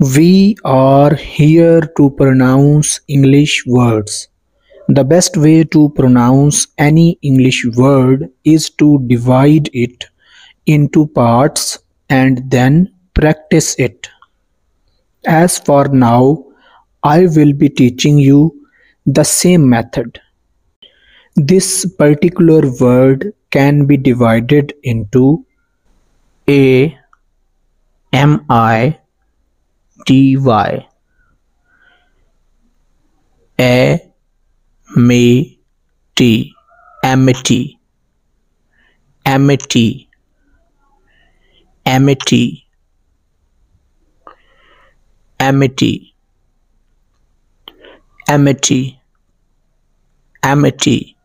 We are here to pronounce English words. The best way to pronounce any English word is to divide it into parts and then practice it. As for now, I will be teaching you the same method. This particular word can be divided into A M I T Y. A M T amity. Amity. Amity. Amity. Amity. Amity